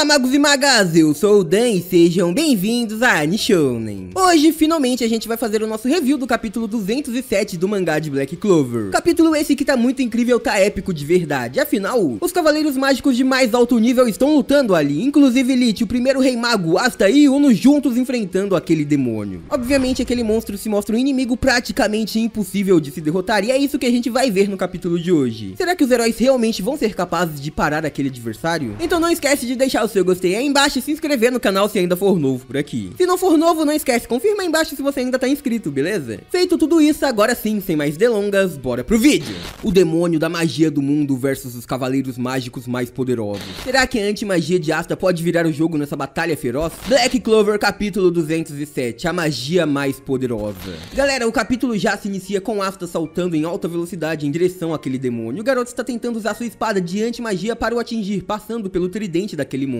Olá magos e magas, eu sou o Dan e sejam bem-vindos a Nishounen. Hoje, finalmente, a gente vai fazer o nosso review do capítulo 207 do mangá de Black Clover. Capítulo esse que tá muito incrível, tá épico de verdade, afinal, os cavaleiros mágicos de mais alto nível estão lutando ali, inclusive Lich, o primeiro rei mago, Asta e Uno juntos enfrentando aquele demônio. Obviamente, aquele monstro se mostra um inimigo praticamente impossível de se derrotar e é isso que a gente vai ver no capítulo de hoje. Será que os heróis realmente vão ser capazes de parar aquele adversário? Então não esquece de deixar o seu gostei aí embaixo e se inscrever no canal se ainda for novo por aqui. Se não for novo, não esquece, confirma aí embaixo se você ainda tá inscrito, beleza? Feito tudo isso, agora sim, sem mais delongas, bora pro vídeo. O demônio da magia do mundo versus os cavaleiros mágicos mais poderosos. Será que a anti-magia de Asta pode virar o jogo nessa batalha feroz? Black Clover capítulo 207, a magia mais poderosa. Galera, o capítulo já se inicia com Asta saltando em alta velocidade em direção àquele demônio. O garoto está tentando usar sua espada de anti-magia para o atingir, passando pelo tridente daquele monstro.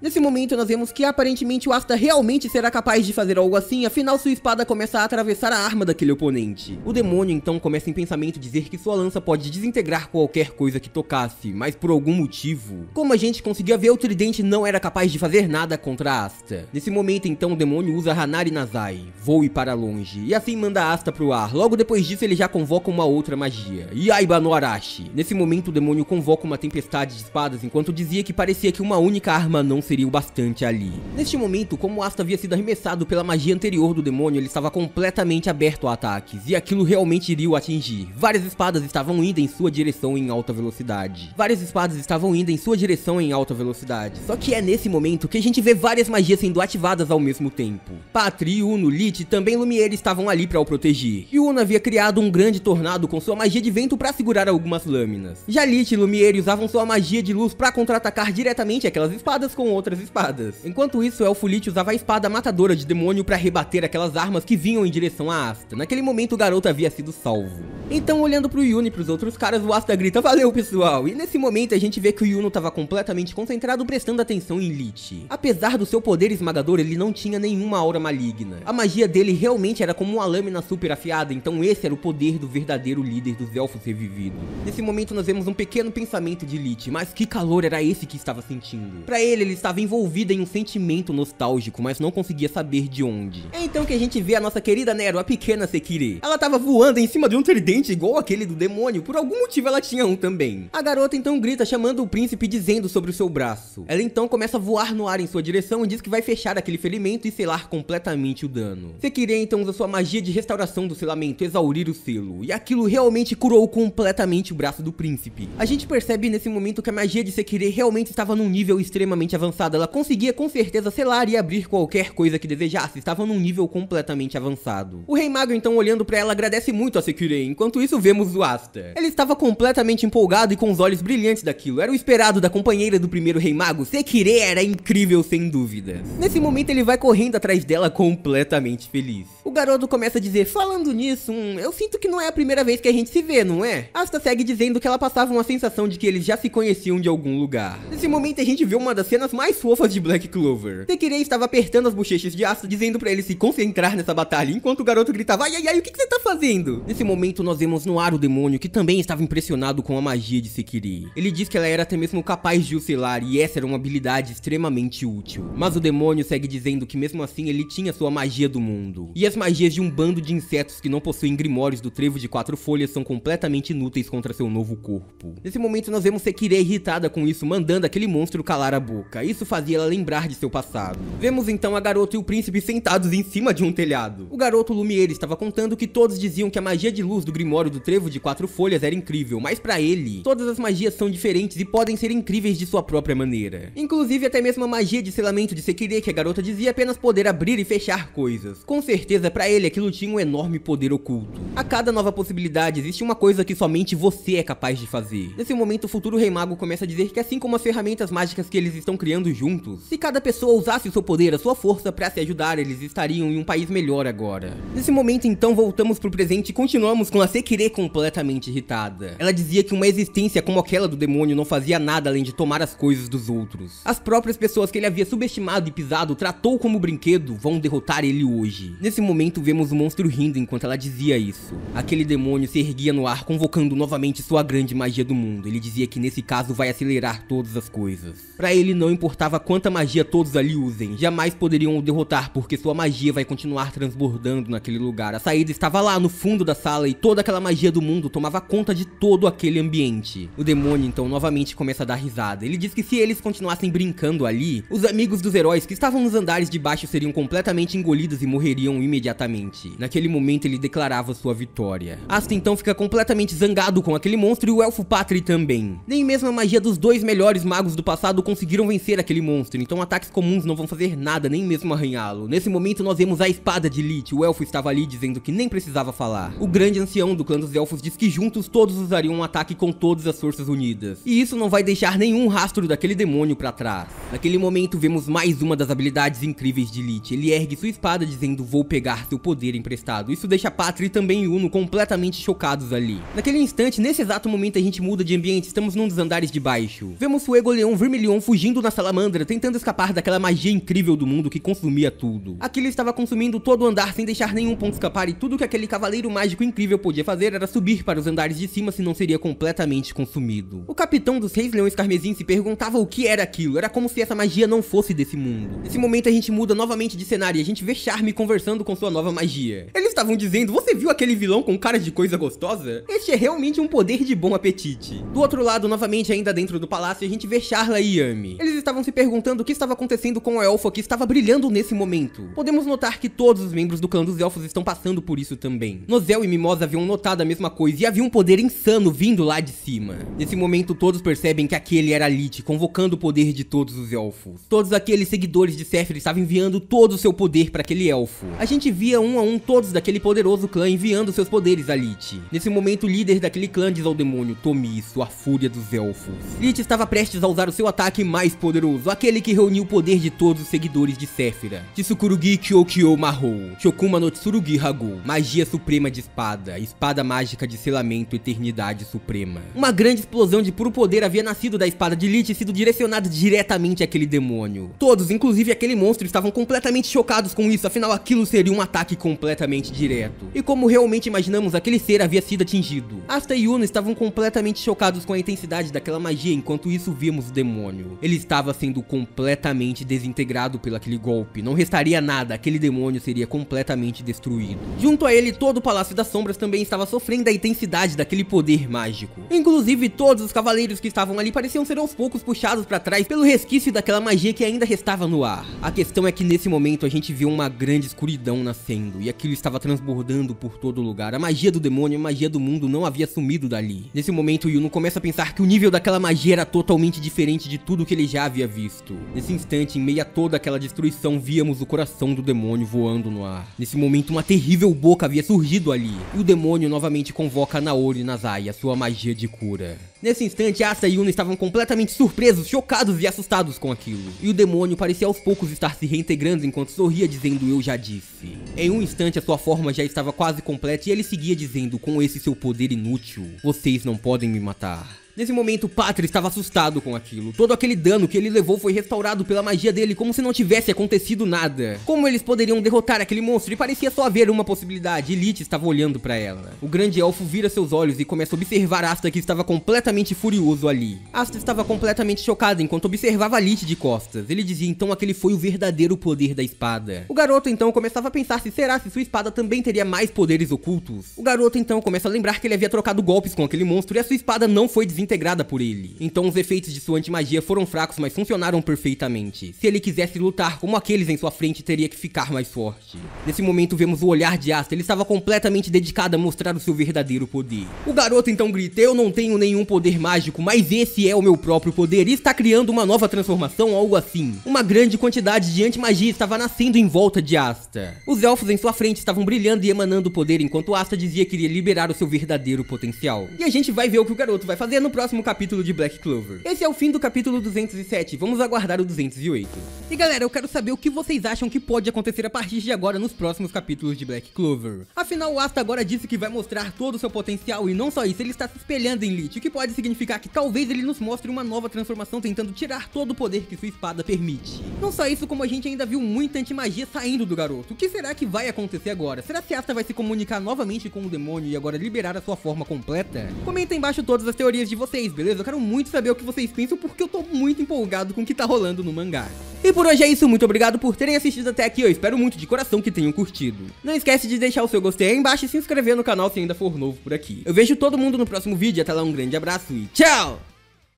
Nesse momento nós vemos que aparentemente o Asta realmente será capaz de fazer algo assim, afinal sua espada começa a atravessar a arma daquele oponente. O demônio então começa em pensamento dizer que sua lança pode desintegrar qualquer coisa que tocasse, mas por algum motivo, como a gente conseguia ver, o tridente não era capaz de fazer nada contra Asta. Nesse momento então o demônio usa Hanari Nazai, voe para longe, e assim manda Asta pro ar. Logo depois disso ele já convoca uma outra magia, Yaiba no Arashi. Nesse momento o demônio convoca uma tempestade de espadas enquanto dizia que parecia que uma única arma não seria o bastante ali. Neste momento, como Asta havia sido arremessado pela magia anterior do demônio, ele estava completamente aberto a ataques, e aquilo realmente iria o atingir. Várias espadas estavam indo em sua direção em alta velocidade. Várias espadas estavam indo em sua direção em alta velocidade. Só que é nesse momento que a gente vê várias magias sendo ativadas ao mesmo tempo. Patri, Uno, Lich e também Lumiere estavam ali para o proteger. E Uno havia criado um grande tornado com sua magia de vento para segurar algumas lâminas. Já Lich e Lumiere usavam sua magia de luz para contra-atacar diretamente aquelas espadas com outras espadas. Enquanto isso, Elfulite usava a espada matadora de demônio para rebater aquelas armas que vinham em direção a Asta. Naquele momento, o garoto havia sido salvo. Então, olhando pro Yuni e pros outros caras, o Asta grita, valeu pessoal! E nesse momento, a gente vê que o Yuno estava completamente concentrado prestando atenção em Lich. Apesar do seu poder esmagador, ele não tinha nenhuma aura maligna. A magia dele realmente era como uma lâmina super afiada, então esse era o poder do verdadeiro líder dos elfos revivido. Nesse momento, nós vemos um pequeno pensamento de Lich, mas que calor era esse que estava sentindo? Ele, ele estava envolvido em um sentimento nostálgico, mas não conseguia saber de onde. É então que a gente vê a nossa querida Nero, a pequena Sekire. Ela estava voando em cima de um tridente igual aquele do demônio, por algum motivo ela tinha um também. A garota então grita chamando o príncipe dizendo sobre o seu braço. Ela então começa a voar no ar em sua direção e diz que vai fechar aquele ferimento e selar completamente o dano. Sekire então usa sua magia de restauração do selamento, exaurir o selo, e aquilo realmente curou completamente o braço do príncipe. A gente percebe nesse momento que a magia de Sekire realmente estava num nível extremo extremamente avançada, ela conseguia com certeza selar e abrir qualquer coisa que desejasse, estava num nível completamente avançado. O Rei Mago então olhando para ela agradece muito a Sekirei, enquanto isso vemos o Asta. Ele estava completamente empolgado e com os olhos brilhantes daquilo, era o esperado da companheira do primeiro Rei Mago, Sekirei era incrível sem dúvida. Nesse momento ele vai correndo atrás dela completamente feliz. O garoto começa a dizer, falando nisso, hum, eu sinto que não é a primeira vez que a gente se vê, não é? Asta segue dizendo que ela passava uma sensação de que eles já se conheciam de algum lugar. Nesse momento a gente vê uma uma das cenas mais fofas de Black Clover. Sekirei estava apertando as bochechas de Asta, dizendo para ele se concentrar nessa batalha, enquanto o garoto gritava, ai ai ai, o que, que você tá fazendo? Nesse momento nós vemos no ar o demônio, que também estava impressionado com a magia de Sekirei. Ele diz que ela era até mesmo capaz de oscilar, e essa era uma habilidade extremamente útil. Mas o demônio segue dizendo que mesmo assim ele tinha sua magia do mundo. E as magias de um bando de insetos que não possuem grimórios do trevo de quatro folhas são completamente inúteis contra seu novo corpo. Nesse momento nós vemos Sekirei irritada com isso, mandando aquele monstro calar a boca. Isso fazia ela lembrar de seu passado. Vemos então a garota e o príncipe sentados em cima de um telhado. O garoto Lumiere estava contando que todos diziam que a magia de luz do Grimório do Trevo de Quatro Folhas era incrível, mas para ele, todas as magias são diferentes e podem ser incríveis de sua própria maneira. Inclusive até mesmo a magia de selamento de Sekire que a garota dizia apenas poder abrir e fechar coisas. Com certeza para ele aquilo tinha um enorme poder oculto. A cada nova possibilidade existe uma coisa que somente você é capaz de fazer. Nesse momento o futuro Rei Mago começa a dizer que assim como as ferramentas mágicas que eles estão criando juntos. Se cada pessoa usasse o seu poder, a sua força para se ajudar, eles estariam em um país melhor agora. Nesse momento, então, voltamos pro presente e continuamos com a Sekire completamente irritada. Ela dizia que uma existência como aquela do demônio não fazia nada além de tomar as coisas dos outros. As próprias pessoas que ele havia subestimado e pisado, tratou como brinquedo, vão derrotar ele hoje. Nesse momento, vemos o monstro rindo enquanto ela dizia isso. Aquele demônio se erguia no ar, convocando novamente sua grande magia do mundo. Ele dizia que nesse caso vai acelerar todas as coisas. Para ele, ele não importava quanta magia todos ali usem, jamais poderiam o derrotar porque sua magia vai continuar transbordando naquele lugar. A saída estava lá no fundo da sala e toda aquela magia do mundo tomava conta de todo aquele ambiente. O demônio então novamente começa a dar risada. Ele diz que se eles continuassem brincando ali, os amigos dos heróis que estavam nos andares de baixo seriam completamente engolidos e morreriam imediatamente. Naquele momento ele declarava sua vitória. Asta então fica completamente zangado com aquele monstro e o elfo Patri também. Nem mesmo a magia dos dois melhores magos do passado conseguiram vencer aquele monstro, então ataques comuns não vão fazer nada, nem mesmo arranhá-lo. Nesse momento nós vemos a espada de Lich, o elfo estava ali dizendo que nem precisava falar. O grande ancião do clã dos elfos diz que juntos todos usariam um ataque com todas as forças unidas. E isso não vai deixar nenhum rastro daquele demônio para trás. Naquele momento vemos mais uma das habilidades incríveis de Lich. Ele ergue sua espada dizendo vou pegar seu poder emprestado. Isso deixa Patri e também Uno completamente chocados ali. Naquele instante, nesse exato momento a gente muda de ambiente, estamos num dos andares de baixo. Vemos Fuego Leão Vermilhão fugindo na salamandra, tentando escapar daquela magia incrível do mundo que consumia tudo. Aquilo estava consumindo todo o andar sem deixar nenhum ponto escapar e tudo que aquele cavaleiro mágico incrível podia fazer era subir para os andares de cima se não seria completamente consumido. O capitão dos Reis Leões Carmesim se perguntava o que era aquilo, era como se essa magia não fosse desse mundo. Nesse momento a gente muda novamente de cenário e a gente vê Charme conversando com sua nova magia. Eles estavam dizendo, você viu aquele vilão com cara de coisa gostosa? Este é realmente um poder de bom apetite. Do outro lado, novamente ainda dentro do palácio, a gente vê Charla e Yami. Eles estavam se perguntando o que estava acontecendo com a elfa que estava brilhando nesse momento. Podemos notar que todos os membros do clã dos elfos estão passando por isso também. Nozel e Mimosa haviam notado a mesma coisa e havia um poder insano vindo lá de cima. Nesse momento, todos percebem que aquele era Lich, convocando o poder de todos os elfos. Todos aqueles seguidores de Sephiroth estavam enviando todo o seu poder para aquele elfo. A gente via um a um todos daquele poderoso clã enviando seus poderes a Lich. Nesse momento, o líder daquele clã diz ao demônio, tome isso, a fúria dos elfos. Lich estava prestes a usar o seu ataque mais poderoso, aquele que reuniu o poder de todos os seguidores de Sephiroth. Tsukurugi Kyokyo Mahou, Shokuma no Tsurugi Hagou, magia suprema de espada, espada mágica de selamento, eternidade suprema. Uma grande explosão de puro poder havia nascido da espada de Lich e sido direcionada diretamente àquele demônio. Todos, inclusive aquele monstro, estavam completamente chocados com isso, afinal aquilo seria um ataque completamente direto. E como realmente imaginamos, aquele ser havia sido atingido. Asta e Yuno estavam completamente chocados com a intensidade daquela magia, enquanto isso vimos o demônio. Ele estava sendo completamente desintegrado pelo aquele golpe. Não restaria nada, aquele demônio seria completamente destruído. Junto a ele, todo o Palácio das Sombras também estava sofrendo da intensidade daquele poder mágico. Inclusive, todos os cavaleiros que estavam ali pareciam ser aos poucos puxados para trás pelo resquício daquela magia que ainda restava no ar. A questão é que nesse momento a gente viu uma grande escuridão nascendo, e aquilo estava transbordando por todo lugar. A magia do demônio, a magia do mundo não havia sumido dali. Nesse momento, Yuno começa a pensar que o nível daquela magia era totalmente diferente de tudo que ele já havia visto. Nesse instante, em meio a toda aquela destruição, víamos o coração do demônio voando no ar. Nesse momento, uma terrível boca havia surgido ali, e o demônio novamente convoca Naori Nazai, a sua magia de cura. Nesse instante, Asta e Yuna estavam completamente surpresos, chocados e assustados com aquilo. E o demônio parecia aos poucos estar se reintegrando enquanto sorria dizendo eu já disse. Em um instante a sua forma já estava quase completa e ele seguia dizendo com esse seu poder inútil, vocês não podem me matar. Nesse momento, Patri estava assustado com aquilo. Todo aquele dano que ele levou foi restaurado pela magia dele como se não tivesse acontecido nada. Como eles poderiam derrotar aquele monstro? E parecia só haver uma possibilidade. Elite estava olhando para ela. O grande elfo vira seus olhos e começa a observar Asta que estava completamente furioso ali. Asta estava completamente chocada enquanto observava Lich de costas. Ele dizia então aquele foi o verdadeiro poder da espada. O garoto então começava a pensar se será se sua espada também teria mais poderes ocultos. O garoto então começa a lembrar que ele havia trocado golpes com aquele monstro e a sua espada não foi desintegrada integrada por ele. Então os efeitos de sua antimagia foram fracos, mas funcionaram perfeitamente. Se ele quisesse lutar como aqueles em sua frente, teria que ficar mais forte. Nesse momento vemos o olhar de Asta, ele estava completamente dedicado a mostrar o seu verdadeiro poder. O garoto então grita, eu não tenho nenhum poder mágico, mas esse é o meu próprio poder e está criando uma nova transformação, algo assim. Uma grande quantidade de antimagia estava nascendo em volta de Asta. Os elfos em sua frente estavam brilhando e emanando poder, enquanto Asta dizia que iria liberar o seu verdadeiro potencial. E a gente vai ver o que o garoto vai fazer no próximo capítulo de Black Clover. Esse é o fim do capítulo 207, vamos aguardar o 208. E galera, eu quero saber o que vocês acham que pode acontecer a partir de agora nos próximos capítulos de Black Clover. Afinal, o Asta agora disse que vai mostrar todo o seu potencial e não só isso, ele está se espelhando em Lich, o que pode significar que talvez ele nos mostre uma nova transformação tentando tirar todo o poder que sua espada permite. Não só isso, como a gente ainda viu muita antimagia saindo do garoto. O que será que vai acontecer agora? Será que Asta vai se comunicar novamente com o demônio e agora liberar a sua forma completa? Comenta embaixo todas as teorias de vocês, beleza? Eu quero muito saber o que vocês pensam, porque eu tô muito empolgado com o que tá rolando no mangá. E por hoje é isso, muito obrigado por terem assistido até aqui, eu espero muito de coração que tenham curtido. Não esquece de deixar o seu gostei aí embaixo e se inscrever no canal se ainda for novo por aqui. Eu vejo todo mundo no próximo vídeo, até lá um grande abraço e tchau!